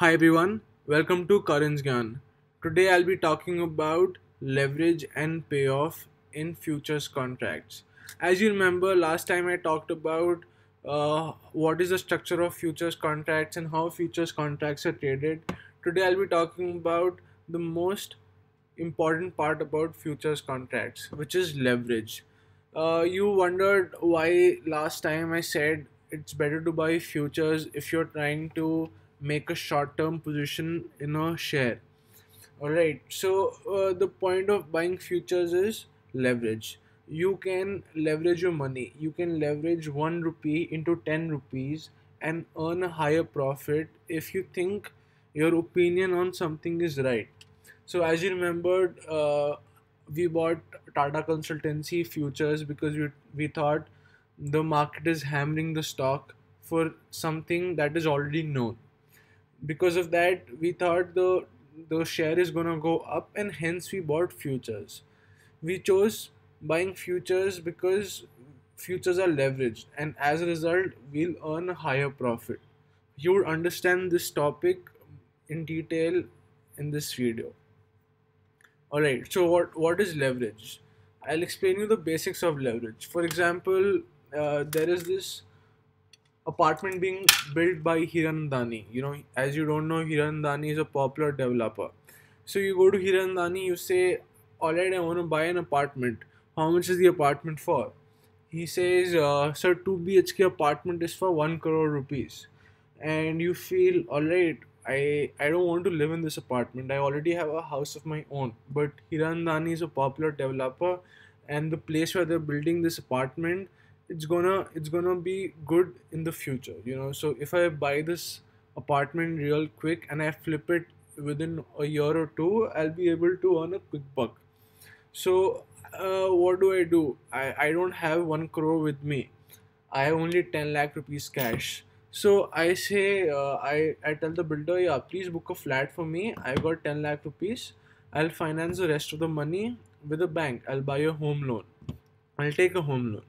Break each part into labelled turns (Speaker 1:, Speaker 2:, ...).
Speaker 1: Hi everyone, welcome to Karan's Gyaan. Today I'll be talking about leverage and payoff in futures contracts. As you remember, last time I talked about uh, what is the structure of futures contracts and how futures contracts are traded. Today I'll be talking about the most important part about futures contracts, which is leverage. Uh, you wondered why last time I said it's better to buy futures if you're trying to make a short term position in a share. Alright, so uh, the point of buying futures is leverage. You can leverage your money. You can leverage 1 rupee into 10 rupees and earn a higher profit if you think your opinion on something is right. So, as you remembered, uh, we bought Tata Consultancy futures because we, we thought the market is hammering the stock for something that is already known because of that we thought the the share is going to go up and hence we bought futures. We chose buying futures because futures are leveraged and as a result we'll earn a higher profit. You would understand this topic in detail in this video. All right so what what is leverage? I'll explain you the basics of leverage. For example uh, there is this apartment being built by Hirandani. You know, as you don't know, Hirandani is a popular developer. So you go to Hirandani, you say, Alright, I want to buy an apartment. How much is the apartment for? He says, uh, Sir, 2 BHK apartment is for 1 crore rupees. And you feel, Alright, I, I don't want to live in this apartment. I already have a house of my own. But Hirandani is a popular developer, and the place where they're building this apartment it's gonna it's gonna be good in the future you know. So if i buy this apartment real quick and i flip it within a year or two i'll be able to earn a quick buck. So uh, what do i do? I i don't have 1 crore with me. I have only 10 lakh rupees cash. So i say uh, i i tell the builder yeah please book a flat for me. I got 10 lakh rupees. I'll finance the rest of the money with a bank. I'll buy a home loan. I'll take a home loan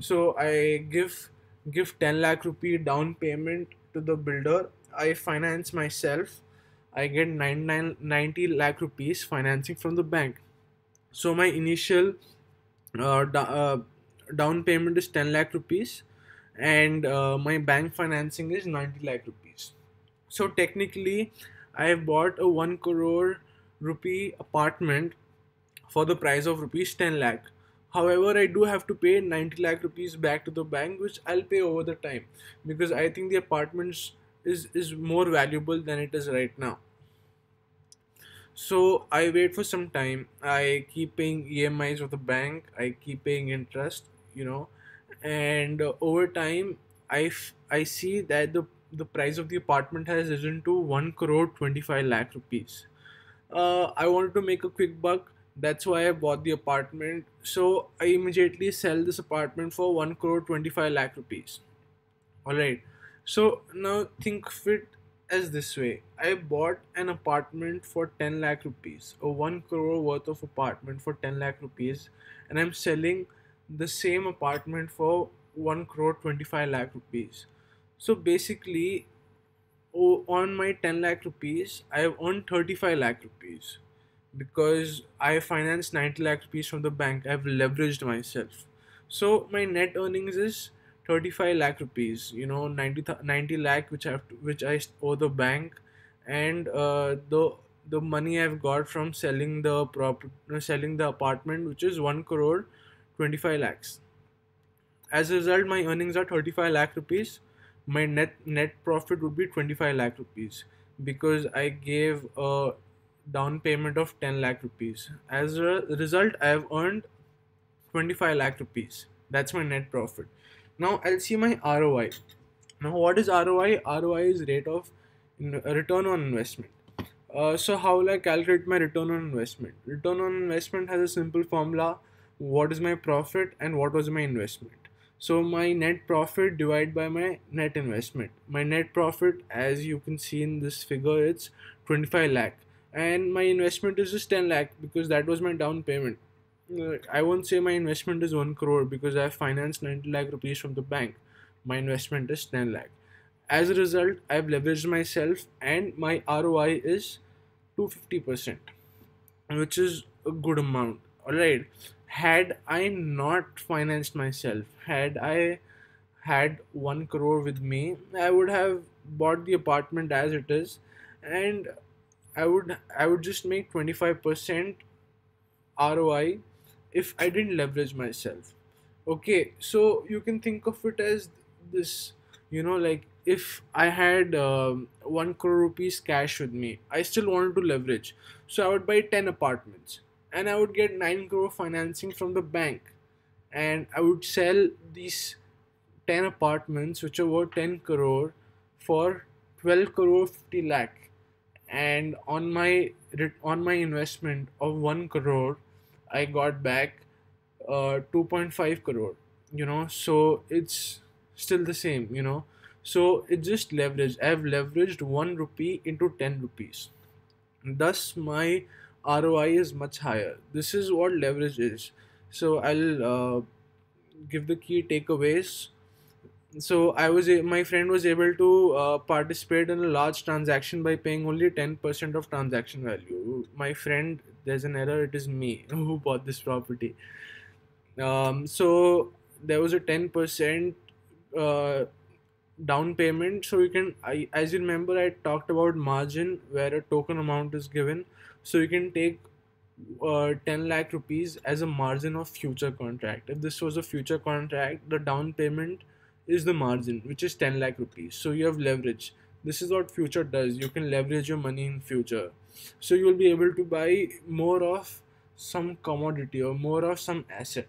Speaker 1: so i give give 10 lakh rupee down payment to the builder. I finance myself. I get 99 90 lakh rupees financing from the bank. So my initial uh, uh, down payment is 10 lakh rupees and uh, my bank financing is 90 lakh rupees. So technically i have bought a 1 crore rupee apartment for the price of rupees 10 lakh However, I do have to pay 90 lakh rupees back to the bank, which I'll pay over the time because I think the apartments is is more valuable than it is right now. So I wait for some time. I keep paying EMIs of the bank. I keep paying interest, you know, and uh, over time, I, I see that the the price of the apartment has risen to one crore twenty five lakh rupees. Uh, I wanted to make a quick buck that's why I bought the apartment. So I immediately sell this apartment for 1 crore 25 lakh rupees. Alright. So now think of it as this way. I bought an apartment for 10 lakh rupees, a 1 crore worth of apartment for 10 lakh rupees, and I'm selling the same apartment for 1 crore 25 lakh rupees. So basically, on my 10 lakh rupees, I have earned 35 lakh rupees because I financed 90 lakh rupees from the bank. I've leveraged myself. So my net earnings is 35 lakh rupees. You know, 90, 90 lakh which I have to, which I owe the bank, and uh, the the money I've got from selling the prop selling the apartment, which is one crore 25 lakhs. As a result, my earnings are 35 lakh rupees. My net net profit would be 25 lakh rupees because I gave a down payment of 10 lakh rupees. As a result, I have earned 25 lakh rupees. That's my net profit. Now I'll see my ROI. Now, what is ROI? ROI is rate of return on investment. Uh, so, how will I calculate my return on investment? Return on investment has a simple formula what is my profit and what was my investment. So, my net profit divided by my net investment. My net profit, as you can see in this figure, it's 25 lakh and my investment is just 10 lakh because that was my down payment. I won't say my investment is 1 crore because i have financed 90 lakh rupees from the bank. My investment is 10 lakh. As a result i've leveraged myself and my roi is 250% which is a good amount. All right had i not financed myself had i had 1 crore with me i would have bought the apartment as it is. And i would i would just make 25% roi if i didn't leverage myself. Okay so you can think of it as this you know like if i had um, 1 crore rupees cash with me i still wanted to leverage. So i would buy 10 apartments and i would get 9 crore financing from the bank. And i would sell these 10 apartments which are worth 10 crore for 12 crore 50 lakh and on my on my investment of 1 crore i got back uh, 2.5 crore you know? So it's still the same you know? So it's just leverage i've leveraged 1 rupee into 10 rupees. Thus my roi is much higher. This is what leverage is. So i'll uh, give the key takeaways so i was my friend was able to uh, participate in a large transaction by paying only 10% of transaction value. My friend there's an error it is me who bought this property. Um, so there was a 10% uh, down payment. So you can I, as you remember i talked about margin where a token amount is given. So you can take uh, 10 lakh rupees as a margin of future contract. If this was a future contract the down payment is the margin which is 10 lakh rupees. So you have leverage. This is what future does. You can leverage your money in future. So you will be able to buy more of some commodity or more of some asset.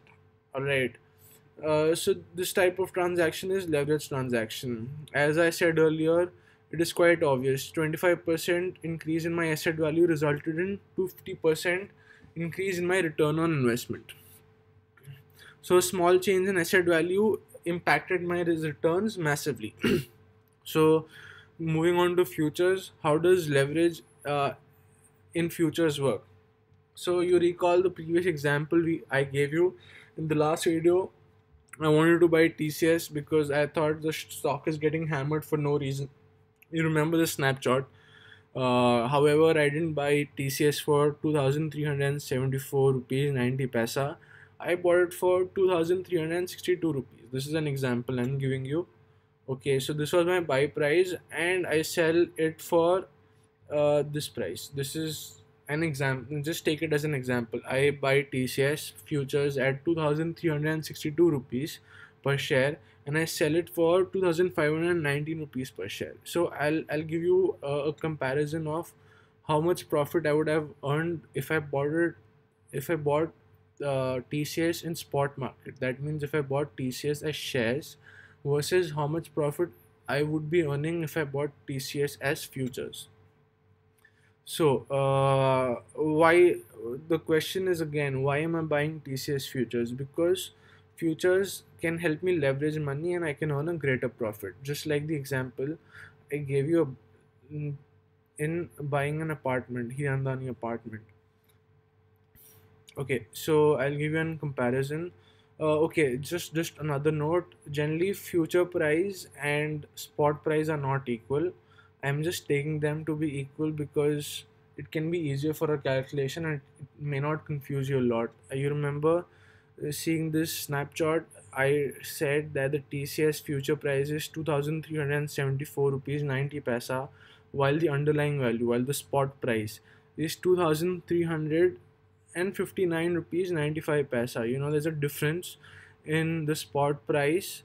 Speaker 1: All right uh, so this type of transaction is leverage transaction. As i said earlier it is quite obvious. 25% increase in my asset value resulted in 50% increase in my return on investment. So small change in asset value impacted my returns massively. so, moving on to futures, how does leverage uh, in futures work? So, you recall the previous example we I gave you in the last video. I wanted to buy TCS because I thought the stock is getting hammered for no reason. You remember the snapshot. Uh, however, I didn't buy TCS for 2374 rupees 90 paisa. I bought it for 2362 rupees. This is an example i'm giving you. Okay so this was my buy price and i sell it for uh, this price. This is an example just take it as an example. I buy tcs futures at 2362 rupees per share and i sell it for 2519 rupees per share. So i'll i'll give you a, a comparison of how much profit i would have earned if i bought it if i bought uh, TCS in spot market. That means if I bought TCS as shares versus how much profit I would be earning if I bought TCS as futures. So uh, why the question is again why am I buying TCS futures? Because futures can help me leverage money and I can earn a greater profit. Just like the example I gave you a, in buying an apartment, Hirandani apartment okay so i'll give you a comparison. Uh, okay just just another note. Generally future price and spot price are not equal. I'm just taking them to be equal because it can be easier for a calculation and it may not confuse you a lot. Uh, you remember uh, seeing this snapshot i said that the tcs future price is 2374 rupees 90 paisa while the underlying value while the spot price is 2300 and 59 rupees 95 paisa. You know there's a difference in the spot price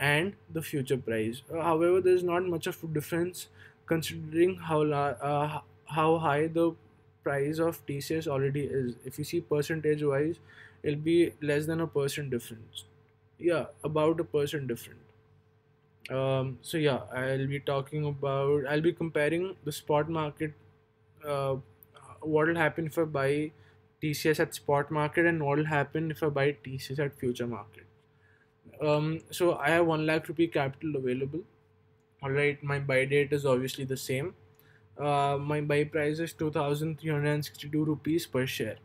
Speaker 1: and the future price. Uh, however there's not much of a difference considering how uh, how high the price of TCS already is. If you see percentage wise it'll be less than a percent difference. Yeah about a percent different. Um, so yeah I'll be talking about I'll be comparing the spot market uh, what will happen if I buy TCS at spot market and what will happen if I buy TCS at future market. Um, so I have 1 lakh rupee capital available. Alright, my buy date is obviously the same. Uh, my buy price is 2362 rupees per share.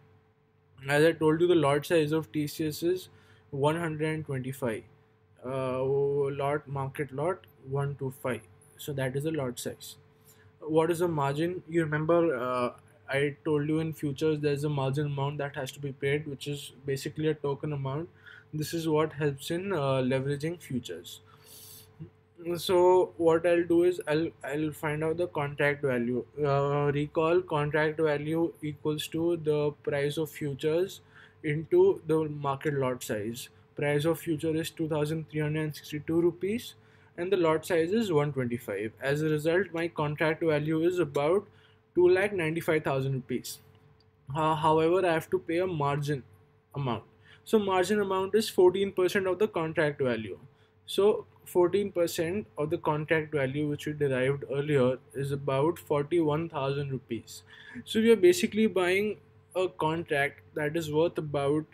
Speaker 1: As I told you, the lot size of TCS is 125. Uh, lot market lot 125. so that is the lot size what is the margin you remember uh, i told you in futures there's a margin amount that has to be paid which is basically a token amount this is what helps in uh, leveraging futures so what I'll do is I'll I'll find out the contract value. Uh, recall contract value equals to the price of futures into the market lot size. Price of future is 2362 rupees and the lot size is 125. As a result, my contract value is about 2 lakh 95,000 rupees. Uh, however, I have to pay a margin amount. So margin amount is 14% of the contract value. So 14% of the contract value which we derived earlier is about 41,000 rupees. So we are basically buying a contract that is worth about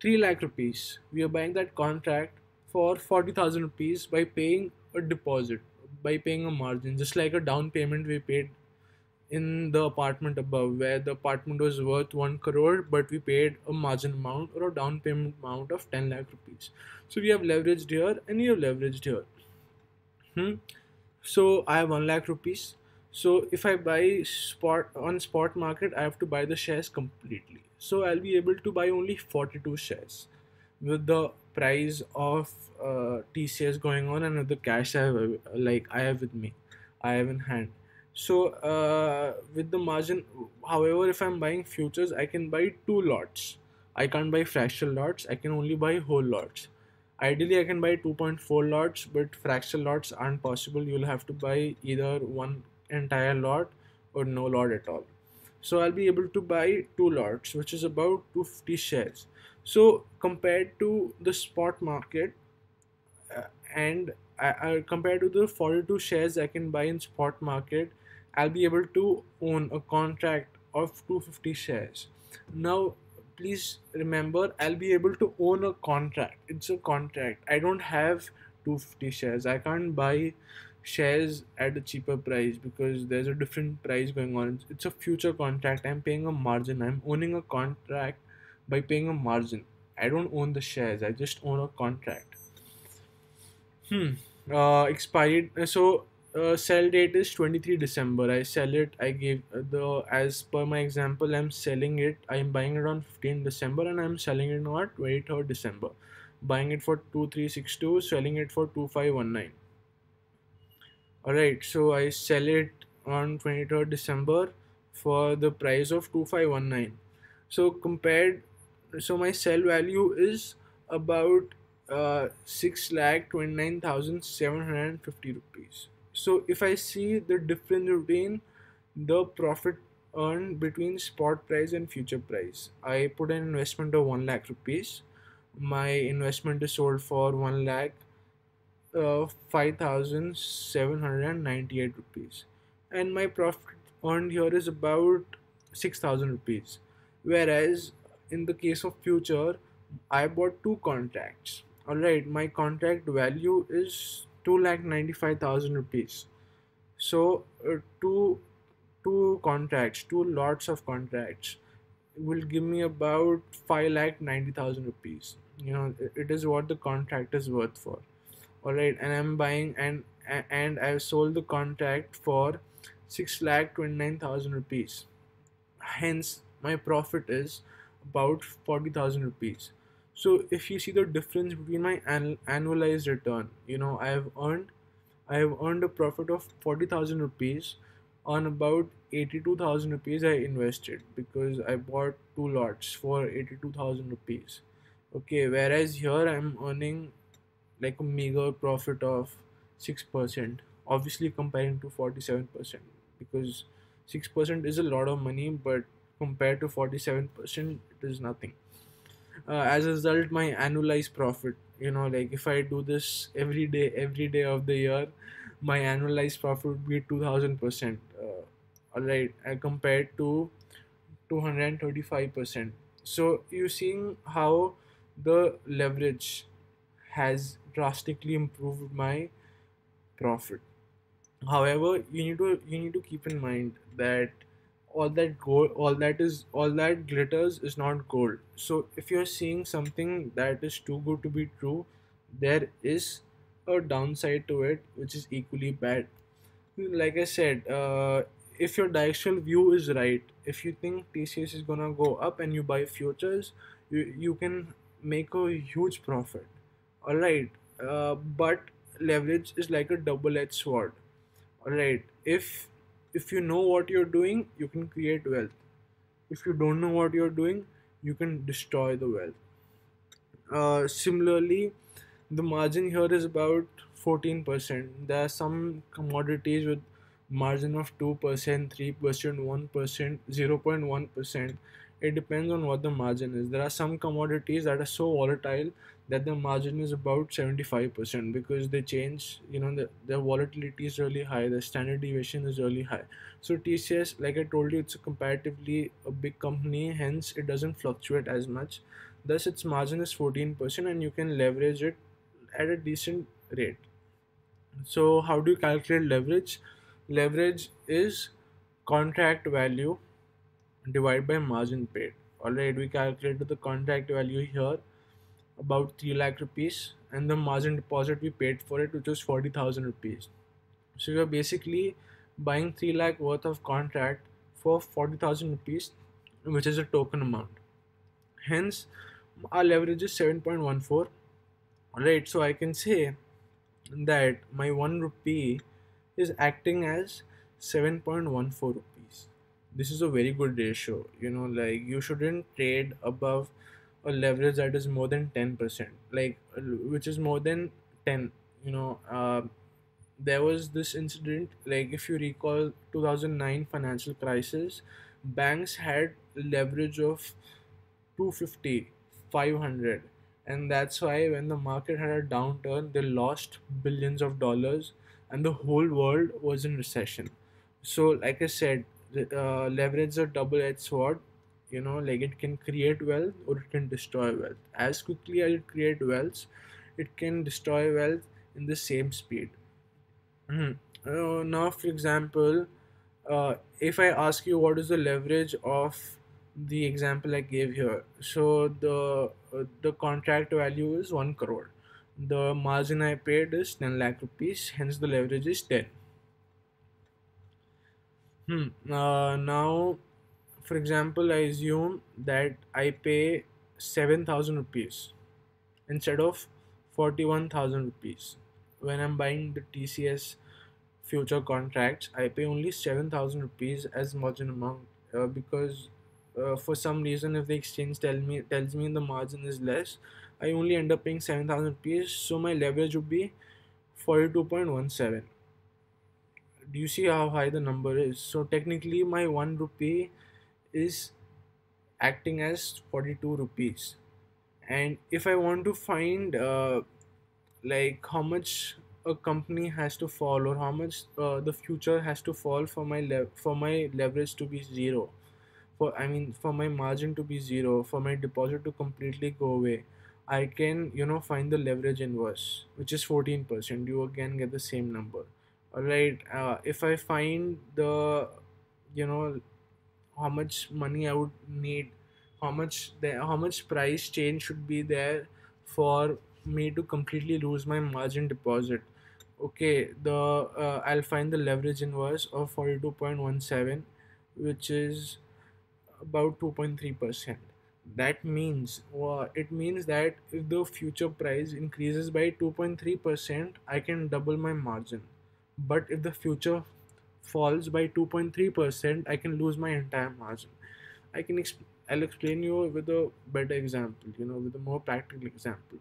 Speaker 1: 3 lakh rupees. We are buying that contract for 40,000 rupees by paying a deposit, by paying a margin, just like a down payment we paid in the apartment above where the apartment was worth 1 crore but we paid a margin amount or a down payment amount of 10 lakh rupees. So we have leveraged here and you have leveraged here. Hmm. so I have 1 lakh rupees. So if I buy spot on spot market I have to buy the shares completely. So I'll be able to buy only 42 shares with the price of uh, TCS going on and with the cash I have like I have with me I have in hand so uh, with the margin however if i'm buying futures i can buy two lots. I can't buy fractional lots. I can only buy whole lots. Ideally i can buy 2.4 lots but fractional lots aren't possible. You'll have to buy either one entire lot or no lot at all. So i'll be able to buy two lots which is about 250 shares. So compared to the spot market uh, and uh, compared to the 42 shares i can buy in spot market I'll be able to own a contract of 250 shares. Now, please remember, I'll be able to own a contract. It's a contract. I don't have 250 shares. I can't buy shares at a cheaper price because there's a different price going on. It's a future contract. I'm paying a margin. I'm owning a contract by paying a margin. I don't own the shares. I just own a contract. Hmm. Uh, expired. So uh, sell date is 23 december. I sell it i gave uh, the as per my example i'm selling it i'm buying it on 15 december and i'm selling it on 23rd december. Buying it for 2362 selling it for 2519 all right so i sell it on 23rd december for the price of 2519 so compared so my sell value is about uh, 6 lakh 29750 rupees so if I see the difference between the profit earned between spot price and future price, I put an investment of 1 lakh rupees. My investment is sold for 1 lakh uh, 5798 rupees. And my profit earned here is about 6000 rupees. Whereas in the case of future I bought two contracts. Alright my contract value is two lakh ninety five thousand rupees. So uh, two two contracts, two lots of contracts will give me about five lakh ninety thousand rupees. You know, it is what the contract is worth for. All right, and I'm buying and and I've sold the contract for six lakh twenty nine thousand rupees. Hence, my profit is about forty thousand rupees so if you see the difference between my an- annualized return you know i have earned i have earned a profit of 40000 rupees on about 82000 rupees i invested because i bought two lots for 82000 rupees. Okay whereas here i'm earning like a meager profit of 6% obviously comparing to 47% because 6% is a lot of money but compared to 47% it is nothing as a result my annualized profit. You know like if i do this every day every day of the year my annualized profit would be 2000 percent uh, all right uh, compared to 235 percent. So you're seeing how the leverage has drastically improved my profit. However you need to you need to keep in mind that all that gold all that is all that glitters is not gold. So if you're seeing something that is too good to be true there is a downside to it which is equally bad. Like i said uh, if your directional view is right if you think tcs is gonna go up and you buy futures you, you can make a huge profit. All right uh, but leverage is like a double-edged sword. All right if if you know what you're doing you can create wealth. If you don't know what you're doing you can destroy the wealth. Uh, similarly the margin here is about 14% there are some commodities with margin of 2% 3% 1% 0.1% it depends on what the margin is. There are some commodities that are so volatile that the margin is about 75% because they change you know the, the volatility is really high the standard deviation is really high. So tcs like i told you it's a comparatively a big company hence it doesn't fluctuate as much. Thus its margin is 14% and you can leverage it at a decent rate. So how do you calculate leverage? Leverage is contract value divided by margin paid. Alright we calculated the contract value here about 3 lakh rupees and the margin deposit we paid for it which was 40000 rupees. So we are basically buying 3 lakh worth of contract for 40000 rupees which is a token amount. Hence our leverage is 7.14 alright so i can say that my 1 rupee is acting as 7.14 rupees this is a very good ratio. You know like you shouldn't trade above a leverage that is more than 10% like which is more than 10 you know uh, there was this incident like if you recall 2009 financial crisis banks had leverage of 250 500 and that's why when the market had a downturn they lost billions of dollars and the whole world was in recession. So like i said uh, leverage a double-edged sword you know like it can create wealth or it can destroy wealth. As quickly as it creates wealth it can destroy wealth in the same speed. Mhm. uh, now for example uh, if i ask you what is the leverage of the example i gave here so the uh, the contract value is 1 crore. The margin i paid is 10 lakh rupees hence the leverage is 10 hmm. uh, now for example i assume that i pay 7000 rupees instead of 41000 rupees when i'm buying the tcs future contracts i pay only 7000 rupees as margin amount uh, because uh, for some reason if the exchange tell me tells me the margin is less i only end up paying 7000 rupees so my leverage would be 42.17 do you see how high the number is? So technically my 1 rupee is acting as 42 rupees. And if i want to find uh, like how much a company has to fall or how much uh, the future has to fall for my for my leverage to be zero for i mean for my margin to be zero for my deposit to completely go away i can you know find the leverage inverse which is 14% you again get the same number right uh, if i find the you know how much money i would need how much the how much price change should be there for me to completely lose my margin deposit okay the uh, i'll find the leverage inverse of 42.17 which is about 2.3%. That means uh, it means that if the future price increases by 2.3%, I can double my margin. But if the future falls by 2.3%, I can lose my entire margin. I can exp- I'll explain you with a better example, you know, with a more practical example.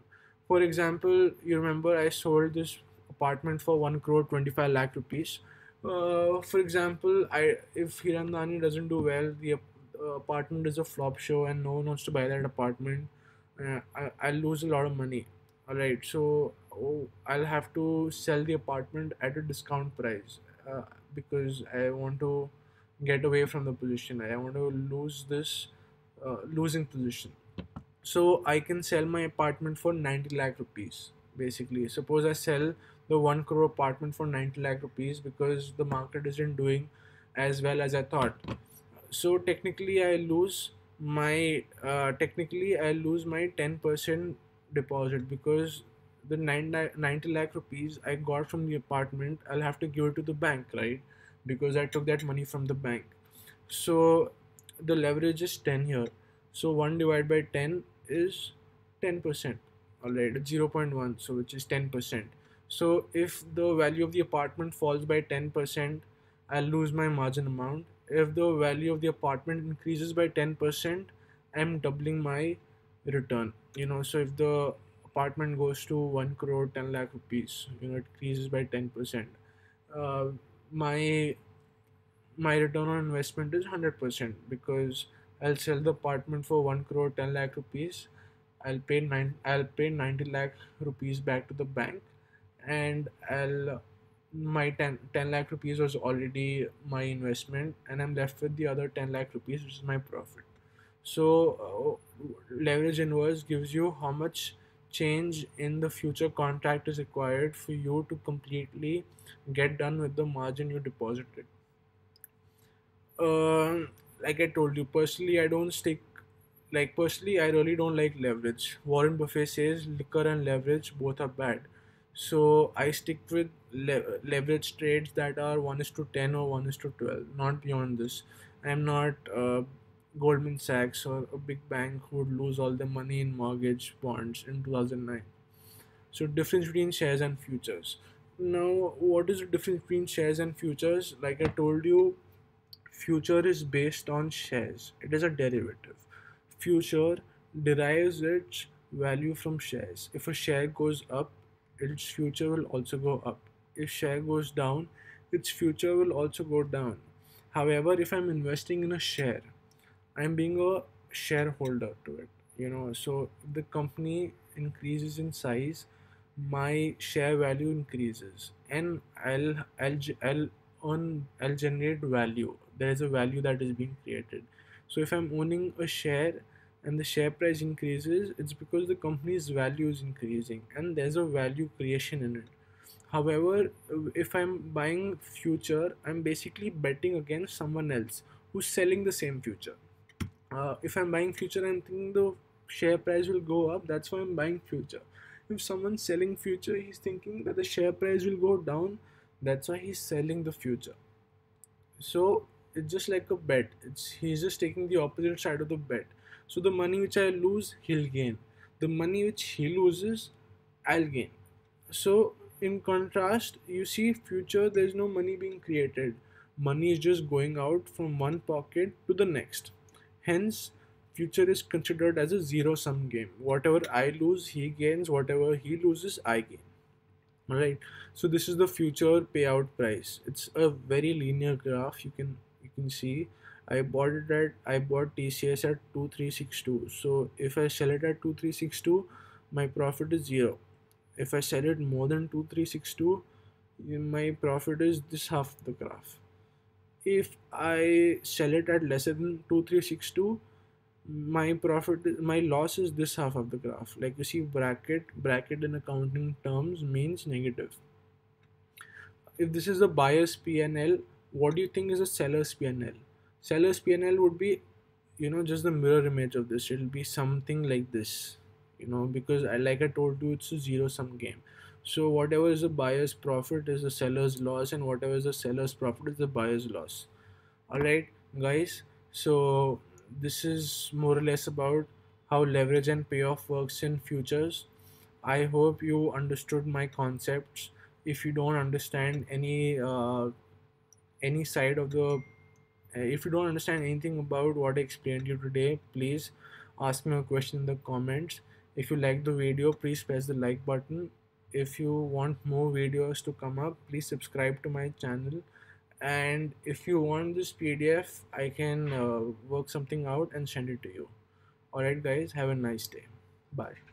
Speaker 1: For example, you remember I sold this apartment for 1 crore 25 lakh rupees. Uh, for example, I if Hirandani doesn't do well, the uh, apartment is a flop show and no one wants to buy that apartment, uh, I, I'll lose a lot of money. All right, so oh, I'll have to sell the apartment at a discount price uh, because I want to get away from the position. I want to lose this uh, losing position. So I can sell my apartment for 90 lakh rupees. Basically, suppose I sell the 1 crore apartment for 90 lakh rupees because the market isn't doing as well as I thought so technically i lose my uh, technically i lose my 10% deposit because the 90 lakh rupees I got from the apartment, I'll have to give it to the bank, right? Because I took that money from the bank. So the leverage is 10 here. So 1 divided by 10 is 10%. Alright, 0.1, so which is 10%. So if the value of the apartment falls by 10%, I'll lose my margin amount. If the value of the apartment increases by 10%, I'm doubling my return. You know, so if the apartment goes to 1 crore 10 lakh rupees you know it increases by 10% uh, my my return on investment is 100% because I'll sell the apartment for 1 crore 10 lakh rupees. I'll pay nine I'll pay 90 lakh rupees back to the bank and I'll my 10, 10 lakh rupees was already my investment and I'm left with the other 10 lakh rupees which is my profit. So uh, leverage inverse gives you how much change in the future contract is required for you to completely get done with the margin you deposited. Uh, like I told you, personally, I don't stick. Like personally, I really don't like leverage. Warren Buffett says liquor and leverage both are bad. So I stick with le- leverage trades that are one is to ten or one is to twelve, not beyond this. I'm not uh, Goldman Sachs or a big bank would lose all their money in mortgage bonds in 2009. So difference between shares and futures. Now, what is the difference between shares and futures? Like I told you, future is based on shares. It is a derivative. Future derives its value from shares. If a share goes up, its future will also go up. If share goes down, its future will also go down. However, if I'm investing in a share, I'm being a shareholder to it, you know. So the company increases in size, my share value increases, and I'll I'll I'll earn I'll generate value. There is a value that is being created. So if I'm owning a share and the share price increases, it's because the company's value is increasing, and there's a value creation in it. However, if I'm buying future, I'm basically betting against someone else who's selling the same future uh, if I'm buying future I'm thinking the share price will go up that's why I'm buying future. If someone's selling future he's thinking that the share price will go down that's why he's selling the future. So it's just like a bet. It's he's just taking the opposite side of the bet. So the money which I lose he'll gain. The money which he loses I'll gain. So in contrast you see future there's no money being created. Money is just going out from one pocket to the next Hence, future is considered as a zero sum game. Whatever I lose, he gains. Whatever he loses, I gain. Alright. So this is the future payout price. It's a very linear graph. You can you can see. I bought it at I bought TCS at 2362. So if I sell it at 2362, my profit is zero. If I sell it more than 2362, my profit is this half the graph if I sell it at lesser than 2362 my profit my loss is this half of the graph. Like you see bracket bracket in accounting terms means negative. If this is a buyer's PNL what do you think is a seller's PNL seller's PNL would be you know just the mirror image of this. It'll be something like this you know because I like I told you it's a zero sum game so whatever is the buyer's profit is the seller's loss and whatever is the seller's profit is the buyer's loss. Alright guys? So this is more or less about how leverage and payoff works in futures. I hope you understood my concepts. If you don't understand any uh, any side of the if you don't understand anything about what i explained you today please ask me a question in the comments. If you like the video please press the like button if you want more videos to come up please subscribe to my channel. And if you want this pdf i can uh, work something out and send it to you. Alright guys have a nice day. Bye